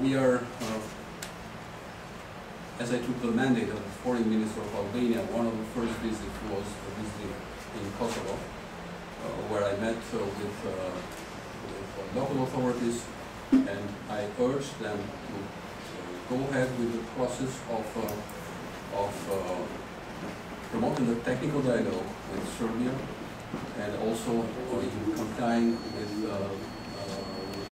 We are, uh, as I took the mandate of the foreign minister of Albania, one of the first visits was a visit in Kosovo, uh, where I met uh, with, uh, with local authorities and I urged them to uh, go ahead with the process of, uh, of promoting the technical dialogue with Serbia and also in complying with